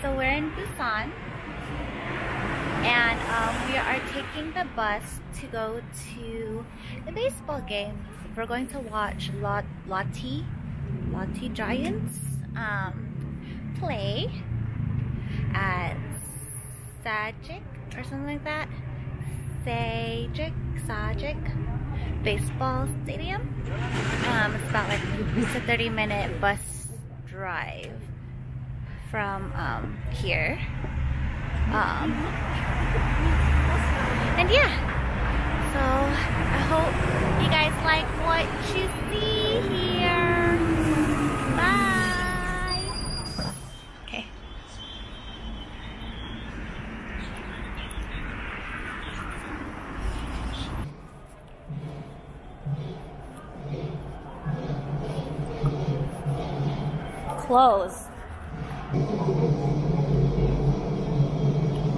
So we're in Busan. And um, we are taking the bus to go to the baseball game. We're going to watch Lot Lotte, Lotte Giants um, play at Sajik or something like that. Sajik, Sajik Baseball Stadium. Um, it's about like it's a 30 minute bus drive from um, here. Um, and yeah, so I hope you guys like what you see here. Bye. Okay. Close.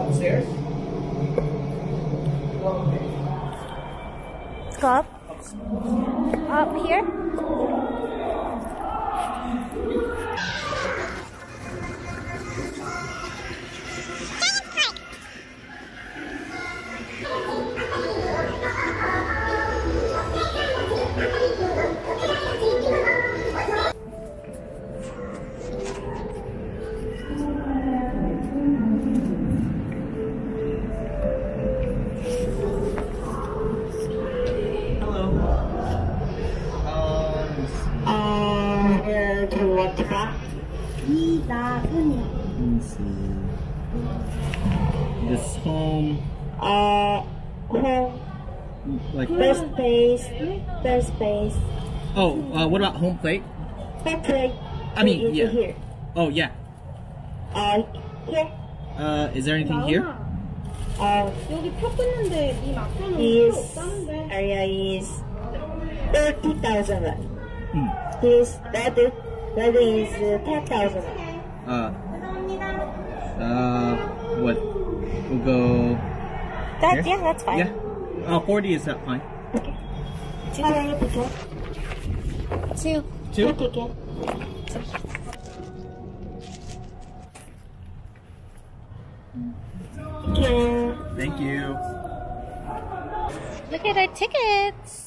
Upstairs? Let's go up. Up here. 아, 예, 들어왔다. 이나은이요. let me see. This home, 아, home, like, first base, first base, oh, uh, what about home plate? backplate. I mean, is yeah. Here. Oh, yeah. 아, here. Uh, is there anything here? 아, 여기 표 끊는데 님 앞에는 this 필요 없다는데 area is 30,000 won. Hmm. This red, red is that is uh, ten thousand. Uh, uh, what? We'll go. That, here? yeah, that's fine. Yeah. Oh, 40 is that fine. Okay. Two. Two. Two? Okay. Two. Thank you. Look at our tickets.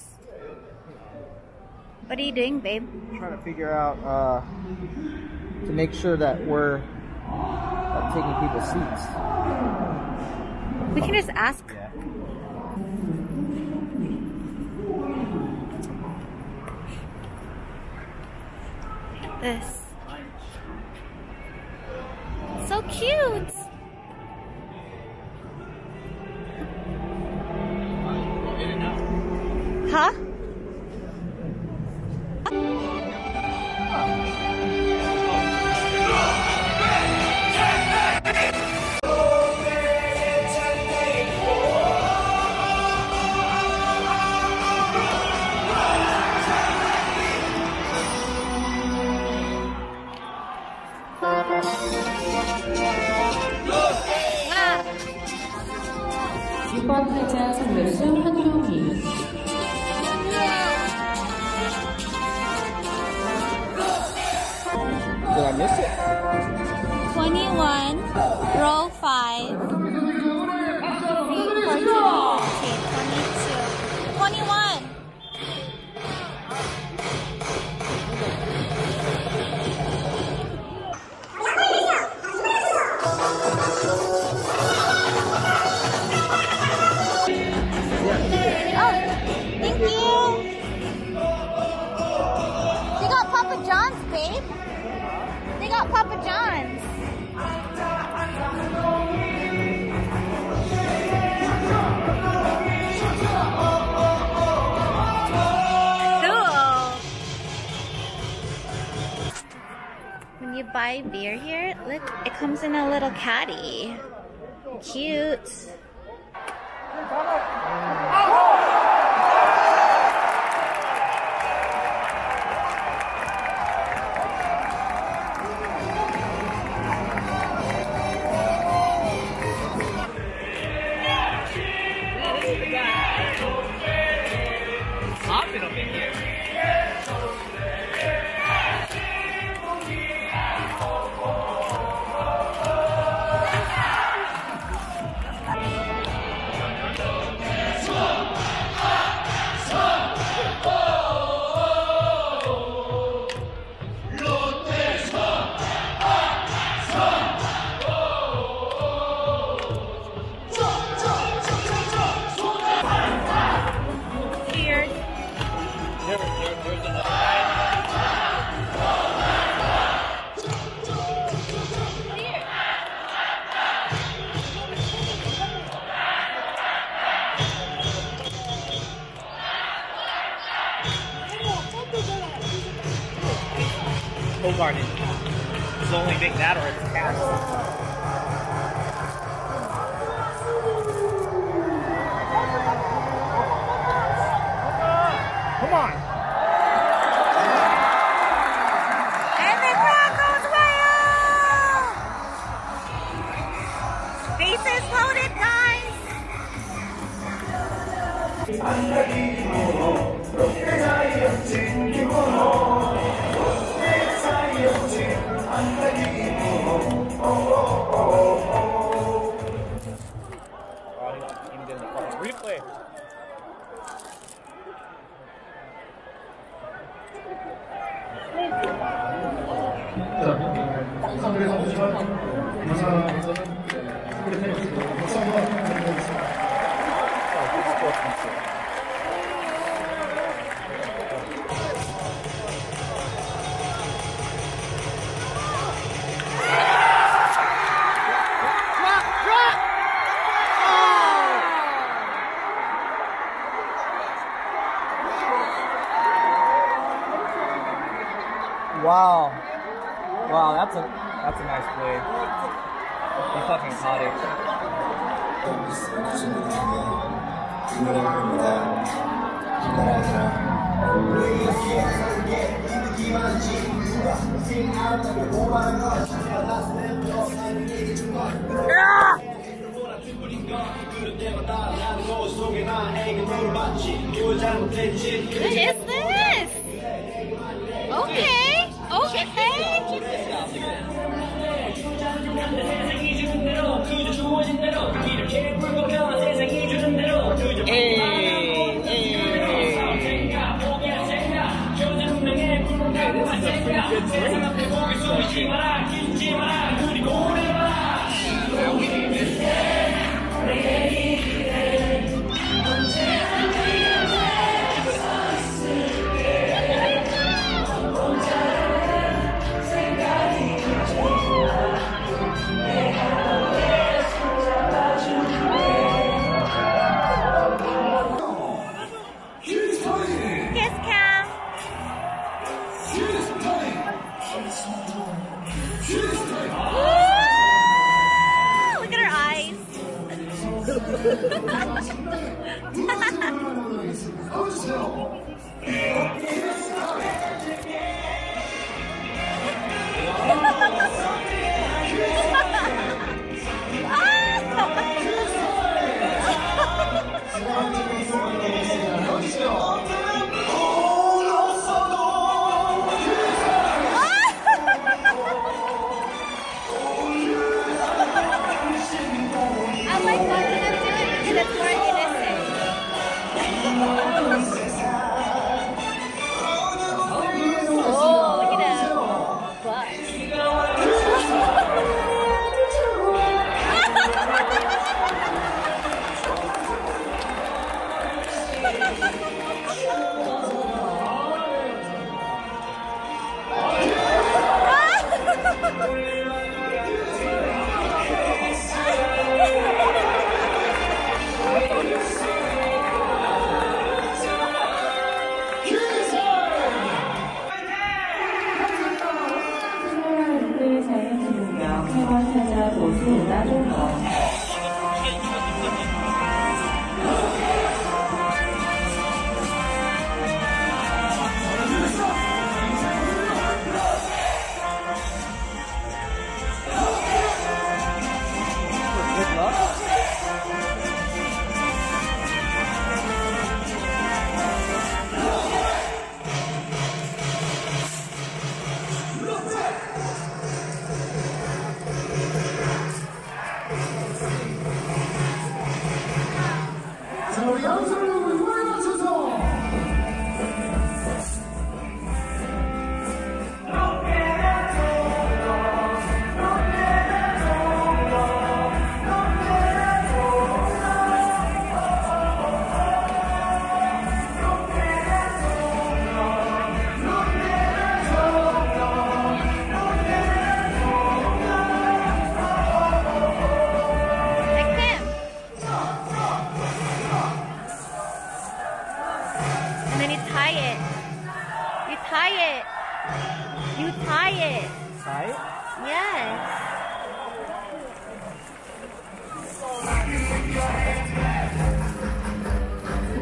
What are you doing, babe? trying to figure out uh, to make sure that we're uh, taking people's seats. We can just ask. This. So cute. Huh? 6번 타자 선물수 한동희 Did I miss it? 21, row 5. Beer here, look, it comes in a little caddy. Cute. Is, is only big that or it's cast. Nice play. He fucking caught it. What 주어진 대로 이렇게 불공평한 세상이 주는 대로 주저생각보기한 예, 예, 예. 생각 조자 분명해 불공평한 생각 세상 앞에 고개 숙이지 마라 저희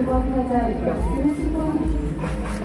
이번 타자. 이것은 수고.